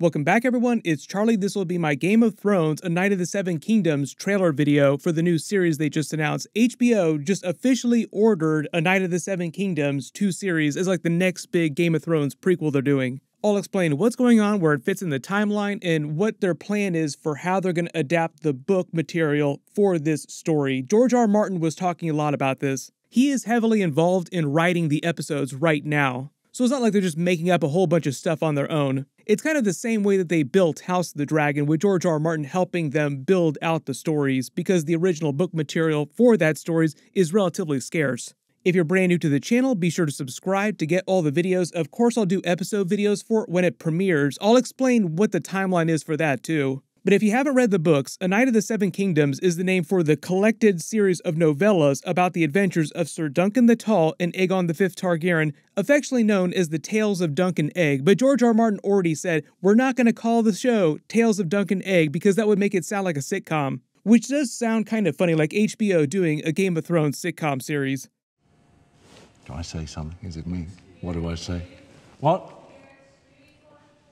Welcome back, everyone. It's Charlie. This will be my Game of Thrones A Knight of the Seven Kingdoms trailer video for the new series they just announced. HBO just officially ordered A Knight of the Seven Kingdoms 2 series as like the next big Game of Thrones prequel they're doing. I'll explain what's going on, where it fits in the timeline, and what their plan is for how they're going to adapt the book material for this story. George. R. Martin was talking a lot about this. He is heavily involved in writing the episodes right now. So it's not like they're just making up a whole bunch of stuff on their own. It's kind of the same way that they built House of the Dragon, with George R. R. Martin helping them build out the stories, because the original book material for that stories is relatively scarce. If you're brand new to the channel, be sure to subscribe to get all the videos. Of course, I'll do episode videos for it when it premieres. I'll explain what the timeline is for that too. But if you haven't read the books, A Knight of the Seven Kingdoms is the name for the collected series of novellas about the adventures of Sir Duncan the Tall and Aegon the Fifth Targaryen, affectionately known as the Tales of Dunk and Egg. But George R. R. Martin already said, we're not going to call the show Tales of Dunk and Egg because that would make it sound like a sitcom. Which does sound kind of funny, like HBO doing a Game of Thrones sitcom series. Do I say something? Is it me? What do I say? What?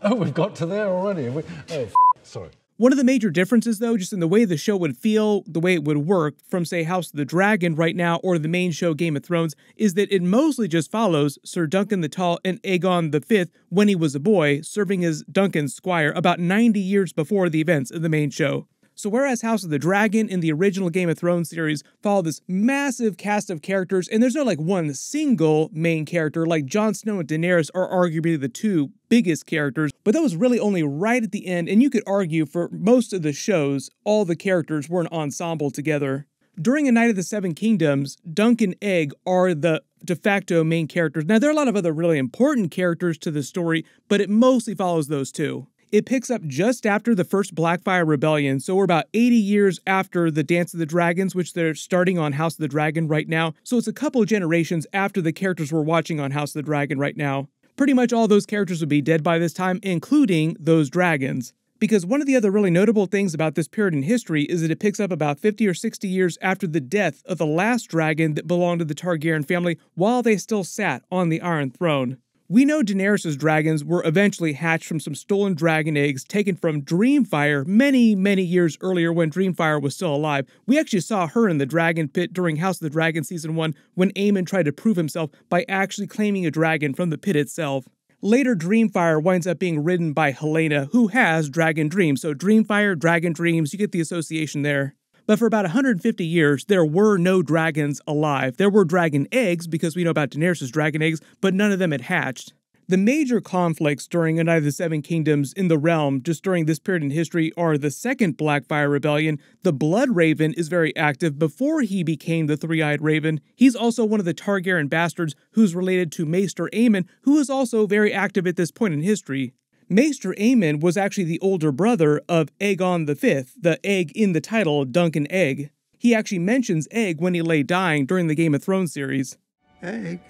Oh, we've got to there already. We... Oh, sorry. One of the major differences, though, just in the way the show would feel, the way it would work from, say, House of the Dragon right now or the main show Game of Thrones, is that it mostly just follows Sir Duncan the Tall and Aegon V when he was a boy, serving as Duncan's squire about 90 years before the events of the main show. So, whereas House of the Dragon in the original Game of Thrones series followed this massive cast of characters, and there's no like one single main character, like Jon Snow and Daenerys are arguably the two biggest characters, but that was really only right at the end, and you could argue for most of the shows, all the characters were an ensemble together. During A Knight of the Seven Kingdoms, Dunk and Egg are the de facto main characters. Now, there are a lot of other really important characters to the story, but it mostly follows those two. It picks up just after the first Blackfyre Rebellion, so we're about 80 years after the Dance of the Dragons, which they're starting on House of the Dragon right now. So it's a couple of generations after the characters we're watching on House of the Dragon right now. Pretty much all those characters would be dead by this time, including those dragons. Because one of the other really notable things about this period in history is that it picks up about 50 or 60 years after the death of the last dragon that belonged to the Targaryen family while they still sat on the Iron Throne. We know Daenerys' dragons were eventually hatched from some stolen dragon eggs taken from Dreamfyre many, many years earlier when Dreamfyre was still alive. We actually saw her in the dragon pit during House of the Dragon Season 1 when Aemond tried to prove himself by actually claiming a dragon from the pit itself. Later, Dreamfyre winds up being ridden by Helaena, who has dragon dreams. So, Dreamfyre, dragon dreams, you get the association there. But for about 150 years, there were no dragons alive. There were dragon eggs, because we know about Daenerys' dragon eggs, but none of them had hatched. The major conflicts during of the Seven Kingdoms in the realm, just during this period in history, are the Second Blackfyre Rebellion. The Blood Raven is very active before he became the Three Eyed Raven. He's also one of the Targaryen bastards who's related to Maester Aemon, who is also very active at this point in history. Maester Aemon was actually the older brother of Aegon V, the egg in the title, Dunk and Egg. He actually mentions Egg when he lay dying during the Game of Thrones series. Egg.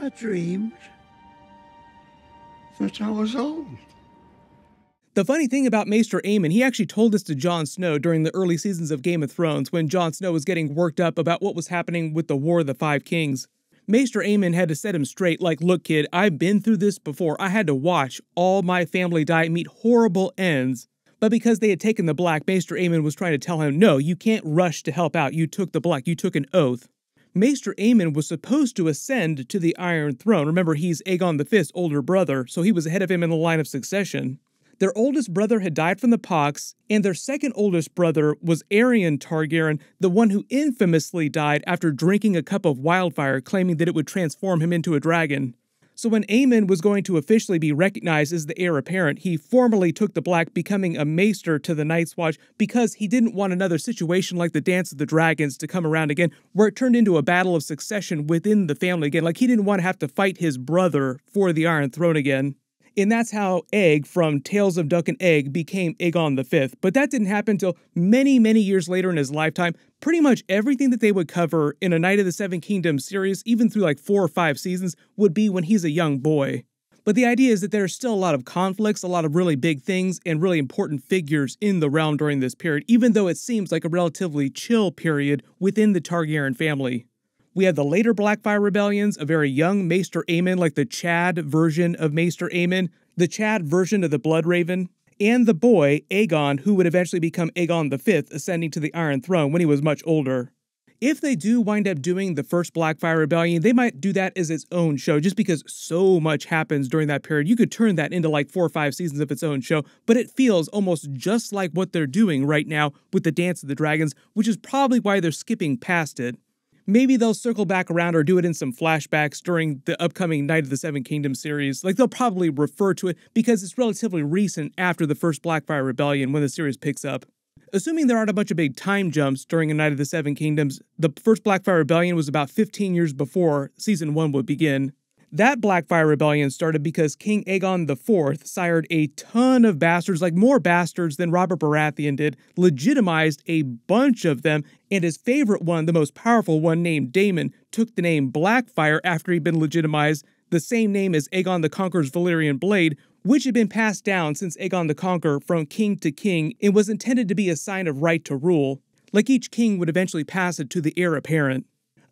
I dreamed that I was old. The funny thing about Maester Aemon, he actually told this to Jon Snow during the early seasons of Game of Thrones when Jon Snow was getting worked up about what was happening with the War of the Five Kings. Maester Aemon had to set him straight, like, look, kid, I've been through this before. I had to watch all my family die meet horrible ends. But because they had taken the black, Maester Aemon was trying to tell him, no, you can't rush to help out. You took the black. You took an oath. Maester Aemon was supposed to ascend to the Iron Throne. Remember, he's Aegon V's older brother, so he was ahead of him in the line of succession. Their oldest brother had died from the pox, and their second oldest brother was Aerion Targaryen, the one who infamously died after drinking a cup of wildfire, claiming that it would transform him into a dragon. So when Aemon was going to officially be recognized as the heir apparent, he formally took the black, becoming a maester to the Night's Watch because he didn't want another situation like the Dance of the Dragons to come around again, where it turned into a battle of succession within the family again. Like he didn't want to have to fight his brother for the Iron Throne again. And that's how Egg from Tales of Dunk and Egg became Aegon V. But that didn't happen until many, many years later in his lifetime. Pretty much everything that they would cover in a Knight of the Seven Kingdoms series, even through like four or five seasons, would be when he's a young boy. But the idea is that there's still a lot of conflicts, a lot of really big things, and really important figures in the realm during this period, even though it seems like a relatively chill period within the Targaryen family. We have the later Blackfyre rebellions, a very young Maester Aemon, like the Chad version of Maester Aemon, the Chad version of the Blood Raven, and the boy, Aegon, who would eventually become Aegon V, ascending to the Iron Throne when he was much older. If they do wind up doing the first Blackfyre Rebellion, they might do that as its own show just because so much happens during that period. You could turn that into like four or five seasons of its own show, but it feels almost just like what they're doing right now with the Dance of the Dragons, which is probably why they're skipping past it. Maybe they'll circle back around or do it in some flashbacks during the upcoming Knight of the Seven Kingdoms series. Like they'll probably refer to it because it's relatively recent after the first Blackfyre Rebellion when the series picks up. Assuming there aren't a bunch of big time jumps during A Knight of the Seven Kingdoms, the first Blackfyre Rebellion was about 15 years before season 1 would begin. That Blackfyre Rebellion started because King Aegon IV sired a ton of bastards, like more bastards than Robert Baratheon did, legitimized a bunch of them, and his favorite one, the most powerful one named Daemon, took the name Blackfyre after he'd been legitimized, the same name as Aegon the Conqueror's Valyrian blade, which had been passed down since Aegon the Conqueror from king to king and was intended to be a sign of right to rule, like each king would eventually pass it to the heir apparent.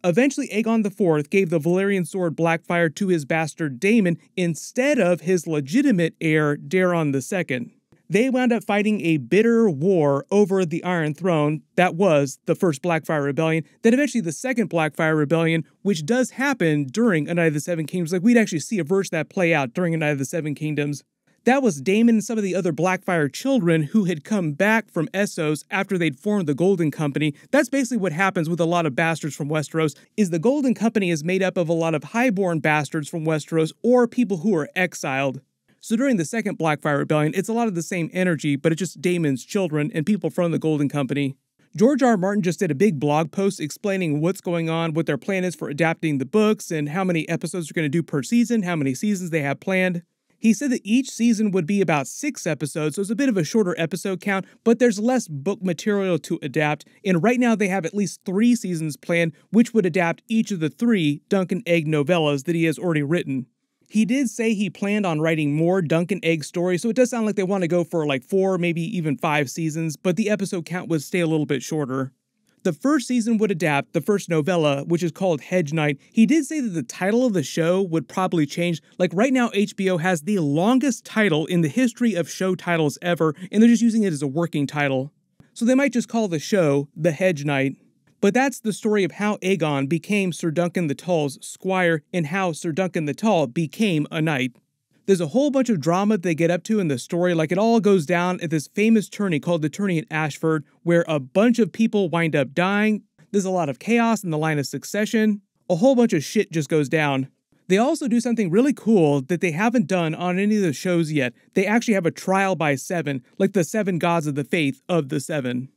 Eventually, Aegon IV gave the Valyrian sword Blackfyre to his bastard Daemon instead of his legitimate heir, Daeron II. They wound up fighting a bitter war over the Iron Throne that was the first Blackfyre Rebellion, then eventually the second Blackfyre Rebellion, which does happen during A Knight of the Seven Kingdoms. Like, we'd actually see a of that play out during A Knight of the Seven Kingdoms. That was Daemon and some of the other Blackfyre children who had come back from Essos after they'd formed the Golden Company. That's basically what happens with a lot of bastards from Westeros, is the Golden Company is made up of a lot of highborn bastards from Westeros or people who are exiled. So during the second Blackfyre Rebellion, it's a lot of the same energy, but it's just Daemon's children and people from the Golden Company. George R. R. Martin just did a big blog post explaining what's going on, what their plan is for adapting the books, and how many episodes they're going to do per season, how many seasons they have planned. He said that each season would be about six episodes, so it's a bit of a shorter episode count, but there's less book material to adapt, and right now they have at least three seasons planned, which would adapt each of the three Dunk and Egg novellas that he has already written. He did say he planned on writing more Dunk and Egg stories, so it does sound like they want to go for like four, maybe even five seasons, but the episode count would stay a little bit shorter. The first season would adapt the first novella, which is called Hedge Knight. He did say that the title of the show would probably change. Like right now, HBO has the longest title in the history of show titles ever, and they're just using it as a working title. So they might just call the show The Hedge Knight. But that's the story of how Aegon became Sir Duncan the Tall's squire and how Sir Duncan the Tall became a knight. There's a whole bunch of drama they get up to in the story, like it all goes down at this famous tourney called the Tourney at Ashford, where a bunch of people wind up dying. There's a lot of chaos in the line of succession. A whole bunch of shit just goes down. They also do something really cool that they haven't done on any of the shows yet. They actually have a trial by seven, like the seven gods of the faith of the seven.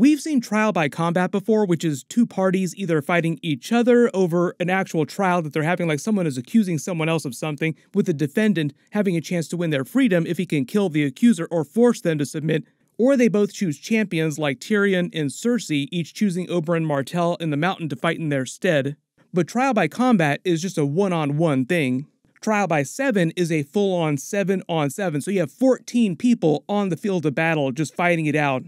We've seen trial by combat before, which is two parties either fighting each other over an actual trial that they're having, like someone is accusing someone else of something, with the defendant having a chance to win their freedom if he can kill the accuser or force them to submit. Or they both choose champions like Tyrion and Cersei, each choosing Oberyn Martell in the mountain to fight in their stead. But trial by combat is just a one on one thing. Trial by seven is a full on seven on seven, so you have 14 people on the field of battle just fighting it out.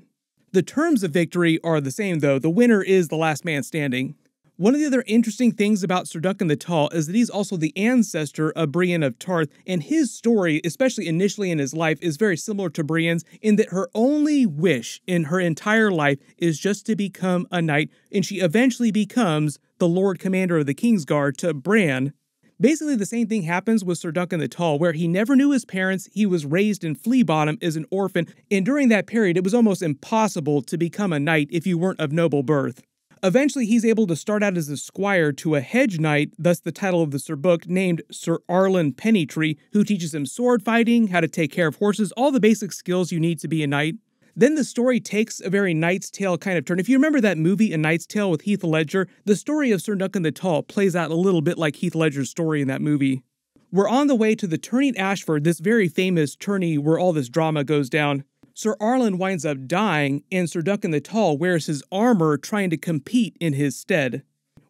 The terms of victory are the same, though. The winner is the last man standing. One of the other interesting things about Sir Duncan the Tall is that he's also the ancestor of Brienne of Tarth, and his story, especially initially in his life, is very similar to Brienne's in that her only wish in her entire life is just to become a knight, and she eventually becomes the Lord Commander of the Kingsguard to Bran, Basically, the same thing happens with Sir Duncan the Tall, where he never knew his parents, he was raised in Flea Bottom as an orphan, and during that period, it was almost impossible to become a knight if you weren't of noble birth. Eventually, he's able to start out as a squire to a hedge knight, thus the title of the Sir book, named Sir Arlan Pennytree, who teaches him sword fighting, how to take care of horses, all the basic skills you need to be a knight. Then the story takes a very Knight's Tale kind of turn. If you remember that movie, A Knight's Tale with Heath Ledger, the story of Sir Duncan the Tall plays out a little bit like Heath Ledger's story in that movie. We're on the way to the tourney at Ashford, this very famous tourney where all this drama goes down. Sir Arlan winds up dying, and Sir Duncan the Tall wears his armor trying to compete in his stead.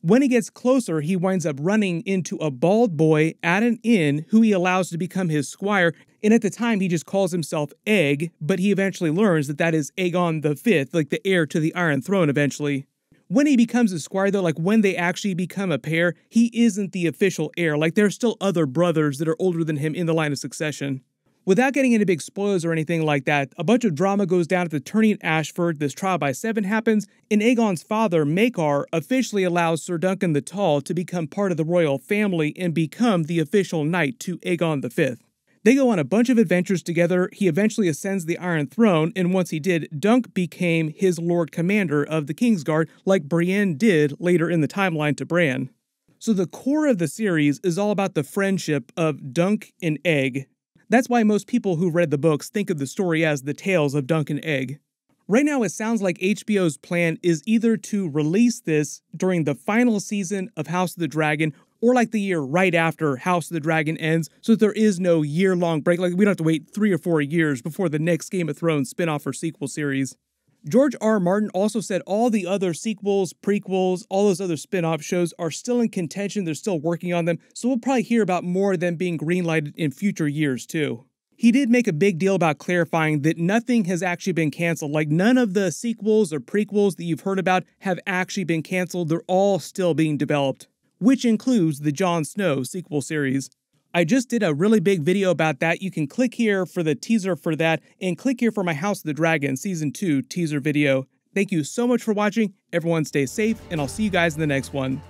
When he gets closer, he winds up running into a bald boy at an inn who he allows to become his squire. And at the time, he just calls himself Egg, but he eventually learns that that is Aegon the Fifth, like the heir to the Iron Throne eventually. When he becomes a squire, though, like when they actually become a pair, he isn't the official heir. Like there's still other brothers that are older than him in the line of succession. Without getting into big spoilers or anything like that, a bunch of drama goes down at the tourney at Ashford, this trial by seven happens, and Aegon's father, Maekar, officially allows Sir Duncan the Tall to become part of the royal family and become the official knight to Aegon V. They go on a bunch of adventures together. He eventually ascends the Iron Throne, and once he did, Dunk became his Lord Commander of the Kingsguard, like Brienne did later in the timeline to Bran. So the core of the series is all about the friendship of Dunk and Egg. That's why most people who read the books think of the story as the tales of Dunk and Egg. Right now, it sounds like HBO's plan is either to release this during the final season of House of the Dragon or like the year right after House of the Dragon ends, so that there is no year long break. Like, we don't have to wait three or four years before the next Game of Thrones spin off or sequel series. George R. R. Martin also said all the other sequels, prequels, all those other spin off shows are still in contention. They're still working on them, so we'll probably hear about more of them being greenlighted in future years, too. He did make a big deal about clarifying that nothing has actually been canceled. Like, none of the sequels or prequels that you've heard about have actually been canceled. They're all still being developed which includes the Jon Snow sequel series. I just did a really big video about that. You can click here for the teaser for that, and click here for my House of the Dragon Season 2 teaser video. Thank you so much for watching. Everyone stay safe, and I'll see you guys in the next one.